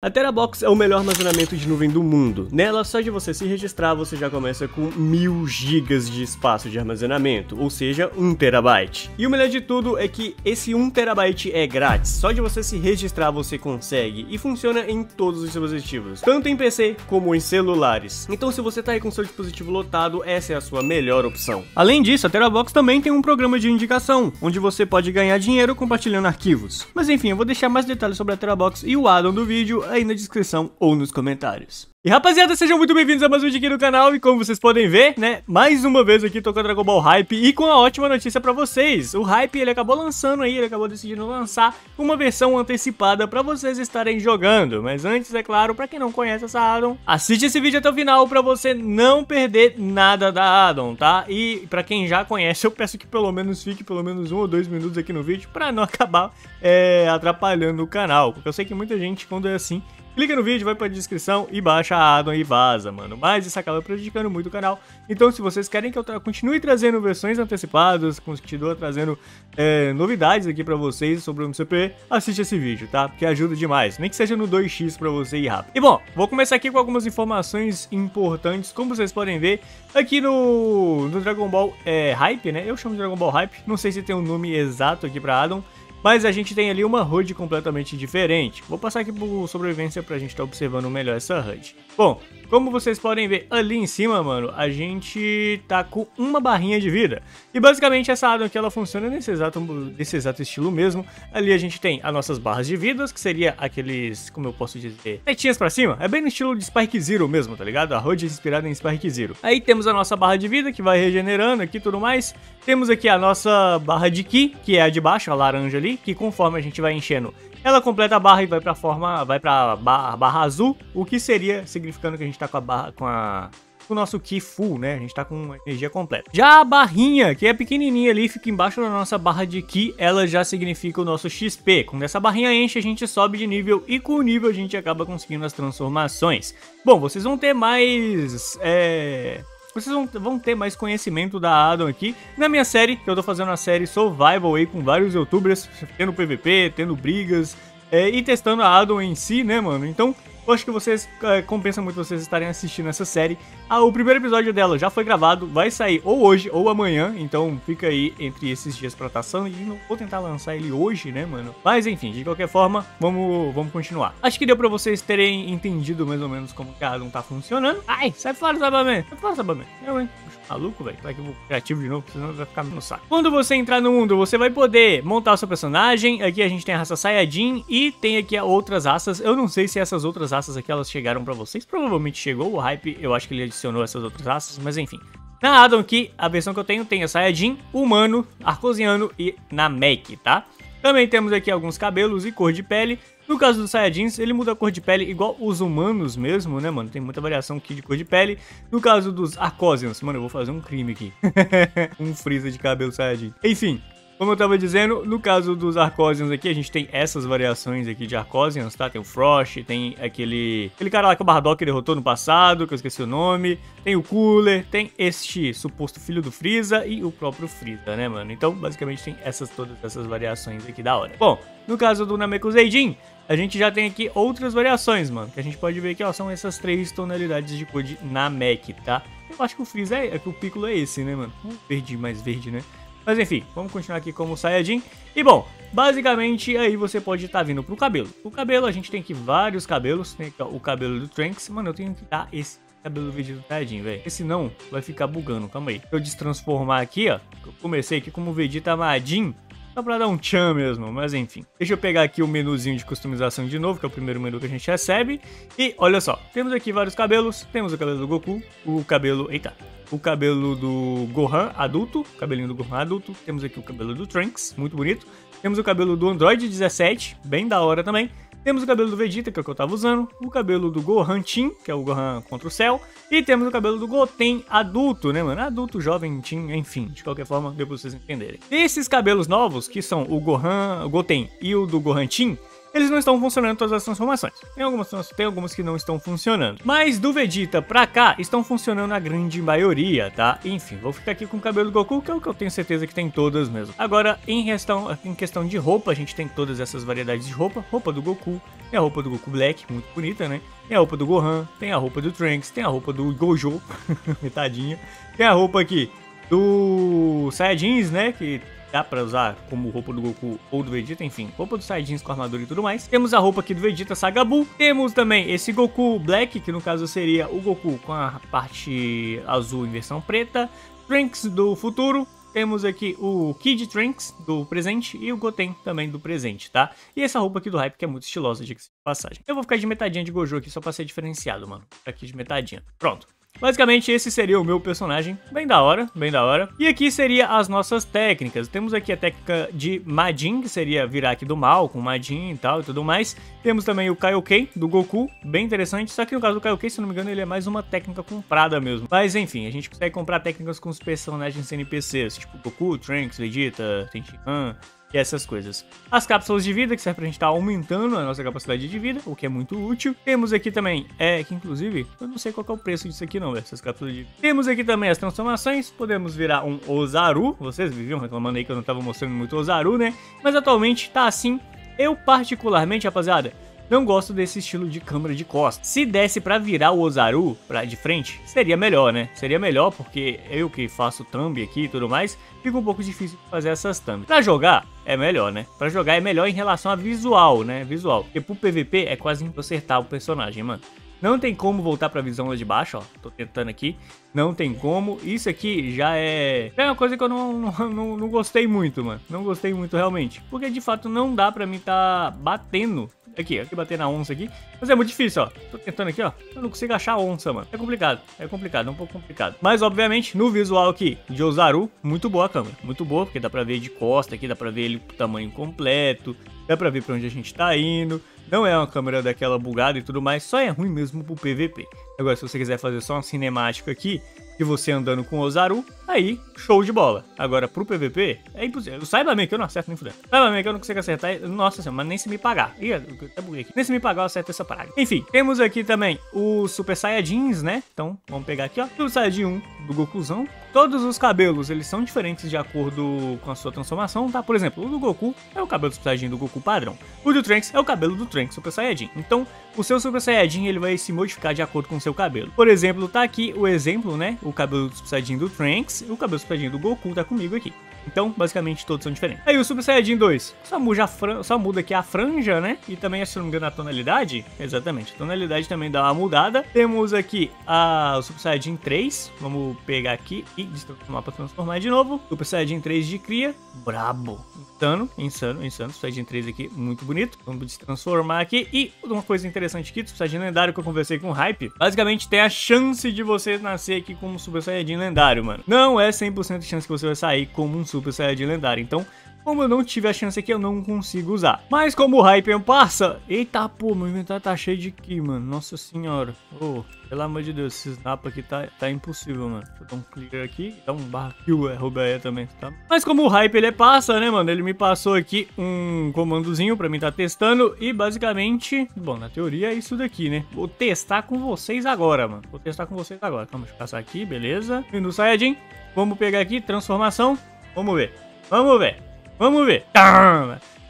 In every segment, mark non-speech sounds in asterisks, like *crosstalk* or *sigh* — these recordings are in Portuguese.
A Terabox é o melhor armazenamento de nuvem do mundo. Nela, só de você se registrar, você já começa com mil gigas de espaço de armazenamento, ou seja, 1 terabyte. E o melhor de tudo é que esse 1 terabyte é grátis. Só de você se registrar você consegue e funciona em todos os dispositivos, tanto em PC como em celulares. Então, se você tá aí com seu dispositivo lotado, essa é a sua melhor opção. Além disso, a Terabox também tem um programa de indicação, onde você pode ganhar dinheiro compartilhando arquivos. Mas enfim, eu vou deixar mais detalhes sobre a Terabox e o addon do vídeo aí na descrição ou nos comentários. E rapaziada, sejam muito bem-vindos a mais um vídeo aqui no canal e como vocês podem ver, né, mais uma vez aqui tô com a Dragon Ball Hype e com a ótima notícia pra vocês. O Hype, ele acabou lançando aí, ele acabou decidindo lançar uma versão antecipada pra vocês estarem jogando. Mas antes, é claro, pra quem não conhece essa addon, assiste esse vídeo até o final pra você não perder nada da addon, tá? E pra quem já conhece, eu peço que pelo menos fique pelo menos um ou dois minutos aqui no vídeo pra não *laughs* acabar é, atrapalhando o canal. Porque eu sei que muita gente, quando é assim, clica no vídeo, vai pra descrição e baixa a addon e vaza, mano. Mas isso acaba prejudicando muito o canal. Então, se vocês querem que eu continue trazendo versões antecipadas, continue trazendo é, novidades aqui pra vocês sobre o MCP, assiste esse vídeo, tá? Porque ajuda demais. Nem que seja no 2x pra você ir rápido. E bom, vou começar aqui com algumas informações importantes. Como vocês podem ver, aqui no, no Dragon Ball é, Hype, né? Eu chamo de Dragon Ball Hype. Não sei se tem um nome exato aqui pra addon. Mas a gente tem ali uma HUD completamente diferente. Vou passar aqui por sobrevivência pra gente estar tá observando melhor essa HUD. Bom, como vocês podem ver ali em cima, mano, a gente tá com uma barrinha de vida. E basicamente essa addon aqui, ela funciona nesse exato, nesse exato estilo mesmo. Ali a gente tem as nossas barras de vidas, que seria aqueles, como eu posso dizer, setinhas pra cima. É bem no estilo de Spike Zero mesmo, tá ligado? A HUD é inspirada em Spike Zero. Aí temos a nossa barra de vida, que vai regenerando aqui e tudo mais. Temos aqui a nossa barra de Ki, que é a de baixo, a laranja ali, que conforme a gente vai enchendo, ela completa a barra e vai para forma, vai para barra, barra azul, o que seria significando que a gente tá com a barra com a o nosso Ki full, né? A gente tá com energia completa. Já a barrinha, que é pequenininha ali, fica embaixo da nossa barra de Ki, ela já significa o nosso XP. Quando essa barrinha enche, a gente sobe de nível e com o nível a gente acaba conseguindo as transformações. Bom, vocês vão ter mais... É vocês vão, ter mais conhecimento da Adam aqui na minha série, que eu tô fazendo uma série Survival aí com vários youtubers, tendo PVP, tendo brigas, é, e testando a Adam em si, né, mano? Então, eu acho que vocês é, compensa muito vocês estarem assistindo essa série. Ah, o primeiro episódio dela já foi gravado, vai sair ou hoje ou amanhã, então fica aí entre esses dias pra tação e não vou tentar lançar ele hoje, né, mano? Mas enfim, de qualquer forma, vamos, vamos continuar. Acho que deu pra vocês terem entendido mais ou menos como que a Adam tá funcionando. Ai, sai fora, Sabaman! Sai fora, Sabaman! Eu, hein? Maluco, velho. Vai que eu vou criativo de novo, senão vai ficar no saco. Quando você entrar no mundo, você vai poder montar o seu personagem. Aqui a gente tem a raça Saiyajin e tem aqui outras raças. Eu não sei se essas outras raças aqui elas chegaram pra vocês. Provavelmente chegou o hype, eu acho que ele adicionou essas outras raças, mas enfim. Na Adam aqui, a versão que eu tenho tem a Saiyajin, Humano, Arcosiano e Namek, tá? Também temos aqui alguns cabelos e cor de pele. No caso dos Saiyajins, ele muda a cor de pele igual os humanos mesmo, né, mano? Tem muita variação aqui de cor de pele. No caso dos Arcosians, mano, eu vou fazer um crime aqui. *laughs* um Freeza de cabelo Saiyajin. Enfim, como eu tava dizendo, no caso dos Arcosians aqui, a gente tem essas variações aqui de Arcosians, tá? Tem o Frost, tem aquele aquele cara lá que o Bardock derrotou no passado, que eu esqueci o nome. Tem o Cooler, tem este suposto filho do Freeza e o próprio Freeza, né, mano? Então, basicamente, tem essas todas essas variações aqui da hora. Bom, no caso do Namekuseidin, a gente já tem aqui outras variações, mano. Que a gente pode ver que, ó, são essas três tonalidades de cor de Namek, tá? Eu acho que o Freeza é, é que o Piccolo é esse, né, mano? Um verde mais verde, né? Mas enfim, vamos continuar aqui como Saiyajin. E bom, basicamente aí você pode estar tá vindo pro cabelo. O cabelo, a gente tem aqui vários cabelos. Tem aqui, ó, o cabelo do Trunks. Mano, eu tenho que dar esse cabelo vídeo do Saiyajin, velho. Porque senão vai ficar bugando. Calma aí. Eu destransformar aqui, ó. Eu comecei aqui como Vegeta Majin. Só pra dar um tchan mesmo, mas enfim. Deixa eu pegar aqui o menuzinho de customização de novo, que é o primeiro menu que a gente recebe. E olha só, temos aqui vários cabelos. Temos o cabelo do Goku, o cabelo... Eita, o cabelo do Gohan adulto, cabelinho do Gohan adulto. Temos aqui o cabelo do Trunks, muito bonito. Temos o cabelo do Android 17, bem da hora também. Temos o cabelo do Vegeta, que é o que eu tava usando. O cabelo do Gohan Team, que é o Gohan contra o céu. E temos o cabelo do Goten adulto, né, mano? Adulto, jovem, Team, enfim. De qualquer forma, deu pra vocês entenderem. Esses cabelos novos, que são o Gohan, o Goten e o do Gohan Team, eles não estão funcionando todas as transformações. Tem algumas, tem algumas que não estão funcionando. Mas do Vegeta pra cá, estão funcionando a grande maioria, tá? Enfim, vou ficar aqui com o cabelo do Goku, que é o que eu tenho certeza que tem todas mesmo. Agora, em questão, em questão de roupa, a gente tem todas essas variedades de roupa. Roupa do Goku, tem a roupa do Goku Black, muito bonita, né? Tem a roupa do Gohan, tem a roupa do Trunks, tem a roupa do Gojo, *laughs* metadinha. Tem a roupa aqui do Saiyajins, né? Que dá pra usar como roupa do Goku ou do Vegeta, enfim, roupa do Saiyajins com armadura e tudo mais. Temos a roupa aqui do Vegeta Sagabu. Temos também esse Goku Black, que no caso seria o Goku com a parte azul em versão preta. Trunks do futuro, temos aqui o Kid Trunks do presente e o Goten também do presente, tá? E essa roupa aqui do Hype que é muito estilosa, de passagem. Eu vou ficar de metadinha de Gojo aqui só pra ser diferenciado, mano. Aqui de metadinha. Pronto. Basicamente, esse seria o meu personagem, bem da hora, bem da hora. E aqui seria as nossas técnicas. Temos aqui a técnica de Majin, que seria virar aqui do mal, com Majin e tal e tudo mais. Temos também o Kaioken, do Goku, bem interessante. Só que no caso do Kaioken, se não me engano, ele é mais uma técnica comprada mesmo. Mas enfim, a gente consegue comprar técnicas com os personagens NPCs, tipo Goku, Trunks, Vegeta, Tenshinhan, e essas coisas. As cápsulas de vida, que serve pra gente estar tá aumentando a nossa capacidade de vida, o que é muito útil. Temos aqui também, é que inclusive, eu não sei qual é o preço disso aqui não, essas cápsulas de vida. Temos aqui também as transformações, podemos virar um Ozaru, vocês viviam reclamando aí que eu não tava mostrando muito Ozaru, né? Mas atualmente tá assim. Eu particularmente, rapaziada, não gosto desse estilo de câmera de costas. Se desse pra virar o Ozaru pra de frente, seria melhor, né? Seria melhor porque eu que faço thumb aqui e tudo mais, fica um pouco difícil fazer essas thumbs. Pra jogar, é melhor, né? Pra jogar é melhor em relação a visual, né? Visual. Porque pro PVP é quase impossível acertar o personagem, mano. Não tem como voltar pra visão lá de baixo, ó. Tô tentando aqui. Não tem como. Isso aqui já é... É uma coisa que eu não, *laughs* não, não, não gostei muito, mano. Não gostei muito realmente. Porque de fato não dá pra mim tá batendo Aqui, aqui bater na onça aqui. Mas é muito difícil, ó. Tô tentando aqui, ó. Eu não consigo achar a onça, mano. É complicado. É complicado, é um pouco complicado. Mas, obviamente, no visual aqui de Ozaru, muito boa a câmera. Muito boa, porque dá pra ver de costa aqui, dá pra ver ele o tamanho completo. Dá pra ver pra onde a gente tá indo. Não é uma câmera daquela bugada e tudo mais, só é ruim mesmo pro PVP. Agora, se você quiser fazer só uma cinemática aqui, de você andando com o Ozaru, aí, show de bola. Agora, pro PVP, é impossível. Saiba bem que eu não acerto nem fudendo. Saiba bem que eu não consigo acertar. Nossa senhora, mas nem se me pagar. Ih, até buguei aqui. Nem se me pagar, eu acerto essa praga. Enfim, temos aqui também o Super Saiyajins, né? Então, vamos pegar aqui, ó. O Saiyajin 1 do Gokuzão. Todos os cabelos, eles são diferentes de acordo com a sua transformação, tá? Por exemplo, o do Goku é o cabelo do Super Saiyajin do Goku padrão. O do Trunks é o cabelo do Trunks Super Saiyajin. Então, o seu Super Saiyajin, ele vai se modificar de acordo com o seu cabelo. Por exemplo, tá aqui o exemplo, né? O cabelo do Super Saiyajin do Trunks o cabelo Saiyajin do Goku tá comigo aqui. Então, basicamente, todos são diferentes. Aí o Super Saiyajin 2, só muda, só muda aqui a franja, né? E também, se não me engano, a tonalidade. Exatamente, a tonalidade também dá uma mudada. Temos aqui a, o Super Saiyajin 3. Vamos pegar aqui e transformar para transformar de novo. Super Saiyajin 3 de cria. Brabo. Insano, insano, insano. Super Saiyajin 3 aqui, muito bonito. Vamos transformar aqui. E uma coisa interessante aqui do Super Saiyajin lendário que eu conversei com o Hype. Basicamente, tem a chance de você nascer aqui como Super Saiyajin lendário, mano. Não é 100% de chance que você vai sair como um Super Super Saiyajin lendário. Então, como eu não tive a chance aqui, eu não consigo usar. Mas como o Hyper passa... Eita, pô, meu inventário tá cheio de ki, mano. Nossa senhora. Oh, pelo amor de Deus, esse snap aqui tá, tá impossível, mano. Deixa eu dar um clear aqui. Dá um barra kill, é Rubeia também, tá? Mas como o Hype, ele passa, né, mano? Ele me passou aqui um comandozinho pra mim tá testando. E basicamente... Bom, na teoria é isso daqui, né? Vou testar com vocês agora, mano. Vou testar com vocês agora. Calma, deixa eu passar aqui, beleza. Vindo o Saiyajin. Vamos pegar aqui, transformação. Vamos ver. Vamos ver. Vamos ver.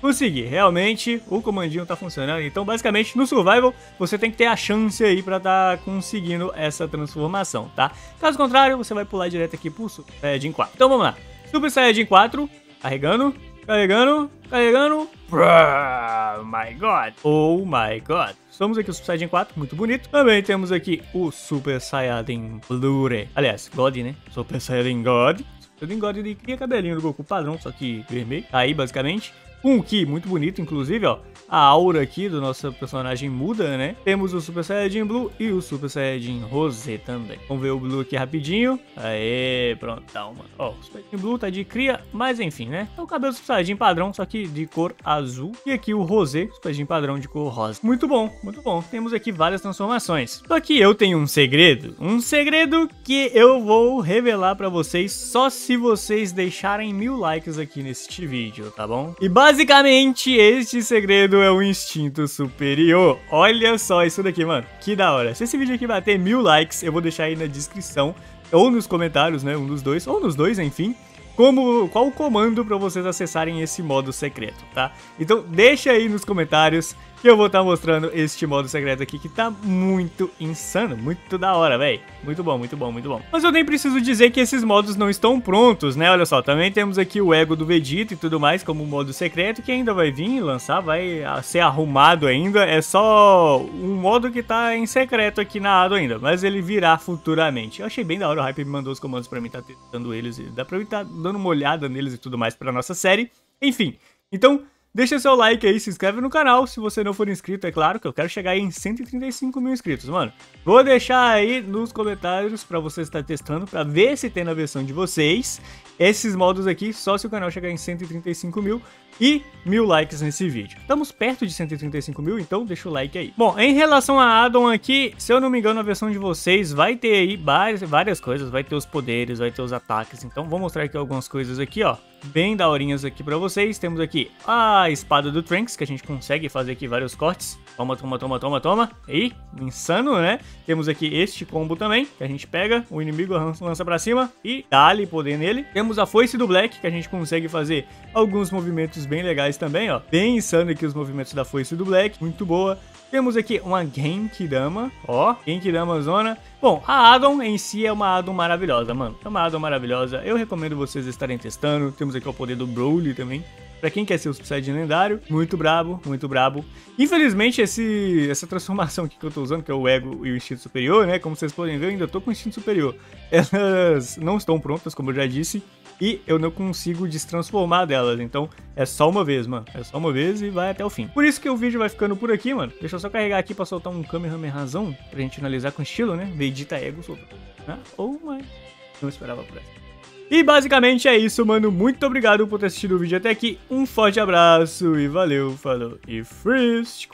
Consegui. Realmente, o comandinho tá funcionando. Então, basicamente, no Survival, você tem que ter a chance aí pra tá conseguindo essa transformação, tá? Caso contrário, você vai pular direto aqui pro Super Saiyajin 4. Então, vamos lá. Super Saiyajin 4. Carregando. Carregando. Carregando. Oh my God. Oh my God. Estamos aqui o Super Saiyajin 4, muito bonito. Também temos aqui o Super Saiyajin Blu-ray. Aliás, God, né? Super Saiyajin God. Eu God de cria cabelinho do Goku padrão, só que vermelho. Aí, basicamente. Um Ki muito bonito, inclusive, ó. A aura aqui do nosso personagem muda, né? Temos o Super Saiyajin Blue e o Super Saiyajin Rosé também. Vamos ver o Blue aqui rapidinho. Aê, pronto, mano. Ó, o Super Saiyajin Blue tá de cria, mas enfim, né? É o cabelo Super Saiyajin padrão, só que de cor azul. E aqui o Rosé, Super Saiyajin padrão de cor rosa. Muito bom, muito bom. Temos aqui várias transformações. Só que eu tenho um segredo. Um segredo que eu vou revelar pra vocês só se vocês deixarem mil likes aqui neste vídeo, tá bom? E basicamente, este segredo é um instinto superior. Olha só isso daqui, mano. Que da hora. Se esse vídeo aqui bater mil likes, eu vou deixar aí na descrição, ou nos comentários, né, um dos dois, ou nos dois, enfim, como, qual o comando para vocês acessarem esse modo secreto, tá? Então deixa aí nos comentários que eu vou estar tá mostrando este modo secreto aqui que tá muito insano, muito da hora, velho. Muito bom, muito bom, muito bom. Mas eu nem preciso dizer que esses modos não estão prontos, né? Olha só, também temos aqui o ego do Vegeta e tudo mais como modo secreto que ainda vai vir lançar, vai ser arrumado ainda. É só um modo que tá em secreto aqui na ADO ainda, mas ele virá futuramente. Eu achei bem da hora, o Hype me mandou os comandos pra mim, tá testando eles e dá pra eu estar tá dando uma olhada neles e tudo mais pra nossa série. Enfim, então... Deixa seu like aí, se inscreve no canal, se você não for inscrito, é claro, que eu quero chegar em 135 mil inscritos, mano. Vou deixar aí nos comentários pra você estar testando, pra ver se tem na versão de vocês esses modos aqui, só se o canal chegar em 135 mil e mil likes nesse vídeo. Estamos perto de 135 mil, então deixa o like aí. Bom, em relação a addon aqui, se eu não me engano, a versão de vocês vai ter aí várias, várias coisas, vai ter os poderes, vai ter os ataques, então vou mostrar aqui algumas coisas aqui, ó, bem daorinhas aqui pra vocês. Temos aqui a espada do Trunks, que a gente consegue fazer aqui vários cortes. Toma, toma, toma, toma, toma. Aí, insano, né? Temos aqui este combo também, que a gente pega, o inimigo lança pra cima e dá-lhe poder nele. Temos a foice do Black, que a gente consegue fazer alguns movimentos bem legais também, ó. Bem insano aqui os movimentos da foice do Black, muito boa. Temos aqui uma Genkidama, ó, Genkidama Zona. Bom, a Addon em si é uma Addon maravilhosa, mano. É uma Addon maravilhosa, eu recomendo vocês estarem testando. Temos aqui o poder do Broly também. Pra quem quer ser o Psy lendário, muito brabo, muito brabo. Infelizmente, esse, essa transformação aqui que eu tô usando, que é o Ego e o Instinto Superior, né? Como vocês podem ver, eu ainda tô com o Instinto Superior. Elas não estão prontas, como eu já disse e eu não consigo destransformar delas. Então é só uma vez, mano. É só uma vez e vai até o fim. Por isso que o vídeo vai ficando por aqui, mano. Deixa eu só carregar aqui pra soltar um Kamehameha razão, pra gente analisar com estilo, né? Vegeta Ego soltou. Né? Oh my... Não esperava por essa. E basicamente é isso, mano. Muito obrigado por ter assistido o vídeo até aqui. Um forte abraço e valeu, falou e freeze.